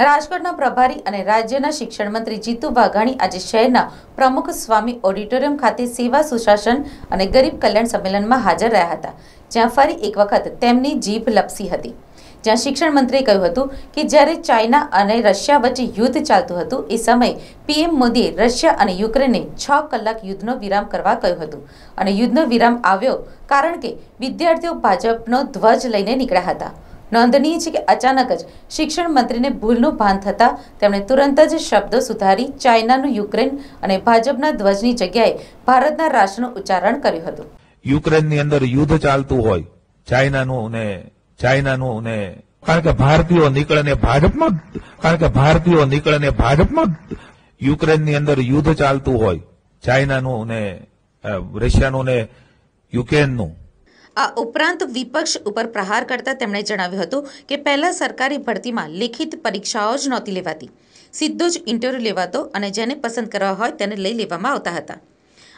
રાજકોટના પ્રભારી અને રાજ્યના શિક્ષણ મંત્રી જીતુ વાઘાણી આજે શહેરના પ્રમુખ સ્વામી ઓડિટોરિયમ ખાતે સેવા સુશાસન અને ગરીબ કલ્યાણ સંમેલનમાં હાજર રહ્યા હતા, જ્યાં ફરી એક વખત તેમની જીભ લપસી હતી. જ્યાં શિક્ષણ મંત્રીએ કહ્યું હતું કે જ્યારે ચાઇના અને રશિયા વચ્ચે યુદ્ધ ચાલતું હતું, એ સમયે પીએમ મોદીએ રશિયા અને યુક્રેનને છ કલાક યુદ્ધનો વિરામ કરવા કહ્યું હતું. અને યુદ્ધનો વિરામ આવ્યો કારણ કે વિદ્યાર્થીઓ ભાજપનો ધ્વજ લઈને નીકળ્યા હતા. નોંધનીય છે કે અચાનક જ શિક્ષણ મંત્રીને ભૂલનું ભાન થતાં તેમણે તુરંત જ શબ્દો સુધારી ચાઇનાનું યુક્રેન અને ભાજપના ધ્વજની જગ્યાએ ભારતના રાષ્ટ્રનું ઉચ્ચારણ કર્યું હતું. યુક્રેનની અંદર યુદ્ધ ચાલતું હોય, ચાઇનાનું ને ચાઇનાનું ને કારણ કે ભારતીયો નીકળે ને ભાજપમાં કારણ કે ભારતીયો નીકળે ને ભાજપમાં યુક્રેનની અંદર યુદ્ધ ચાલતું હોય, ચાઇનાનું ને રશિયાનું ને યુક્રેનનું. આ ઉપરાંત વિપક્ષ ઉપર પ્રહાર કરતા તેમણે જણાવ્યું હતું કે પહેલાં સરકારી ભરતીમાં લેખિત પરીક્ષાઓ જ નહોતી લેવાતી. સીધો જ ઇન્ટરવ્યૂ લેવાતો અને જેને પસંદ કરવા હોય તેને લઈ લેવામાં આવતા હતા.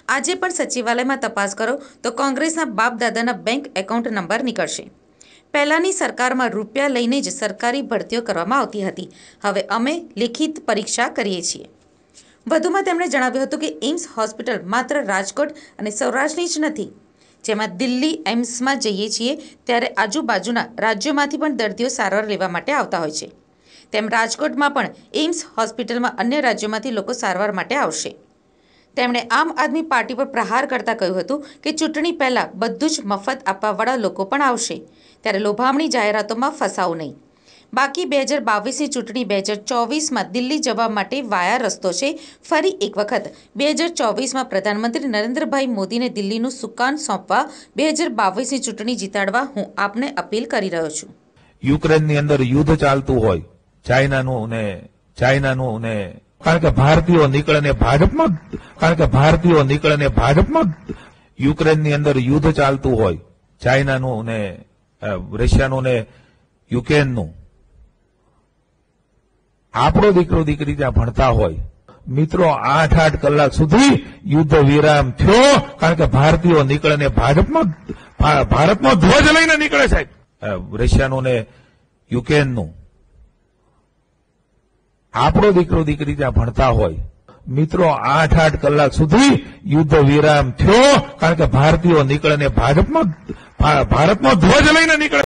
આજે પણ સચિવાલયમાં તપાસ કરો તો કોંગ્રેસના બાપદાદાના બેંક એકાઉન્ટ નંબર નીકળશે. પહેલાંની સરકારમાં રૂપિયા લઈને જ સરકારી ભરતીઓ કરવામાં આવતી હતી. હવે અમે લેખિત પરીક્ષા કરીએ છીએ. વધુમાં તેમણે જણાવ્યું હતું કે એમ્સ હોસ્પિટલ માત્ર રાજકોટ અને સૌરાષ્ટ્રની જ નથી જેમાં દિલ્હી એમ્સમાં જઈએ છીએ, ત્યારે આજુબાજુના રાજ્યોમાંથી પણ દર્દીઓ સારવાર લેવા માટે આવતા હોય છે. તેમ રાજકોટમાં પણ એમ્સ હોસ્પિટલમાં અન્ય રાજ્યોમાંથી લોકો સારવાર માટે આવશે. તેમણે આમ આદમી પાર્ટી પર પ્રહાર કરતા કહ્યું હતું કે ચૂંટણી પહેલાં બધું જ મફત આપવાવાળા લોકો પણ આવશે. ત્યારે લોભામણી જાહેરાતોમાં ફસાવો નહીં. બાકી બે હજાર બાવીસની ચૂંટણી, બે હજાર ચોવીસમાં દિલ્હી જવા માટે વાયા રસ્તો છે. ફરી એક વખત બે હજાર ચોવીસમાં પ્રધાનમંત્રી નરેન્દ્રભાઈ મોદીને દિલ્હીનું સુકાન સોંપવા, બે હજાર બાવીસની ચૂંટણી જીતાડવા હું આપને અપીલ કરી રહ્યો છું. યુક્રેનની અંદર યુદ્ધ ચાલતું હોય, ચાઇનાનું ને ચાઇનાનું ને કારણ કે ભારતીયો નીકળે ને ભાજપમાં, કારણ કે ભારતીયો નીકળે ને ભાજપમાં યુક્રેનની અંદર યુદ્ધ ચાલતું હોય, ચાઇનાનું ને રશિયાનું ને યુક્રેનનું. આપણો દીકરો દીકરી ત્યાં ભણતા હોય. મિત્રો આઠ આઠ કલાક સુધી યુદ્ધ વિરામ થયો, કારણ કે ભારતીયો નીકળે ને ભાજપમાં જ- ભારતનો ધ્વજ લઈને નીકળે સાહેબ. રશિયાનું ને યુક્રેનનું. આપણો દીકરો દીકરી ત્યાં ભણતા હોય. મિત્રો આઠ આઠ કલાક સુધી યુદ્ધ વિરામ થયો, કારણ કે ભારતીયો નીકળે ને ભાજપમાં જ- ભા- ભારતનો ધ્વજ લઈને નીકળે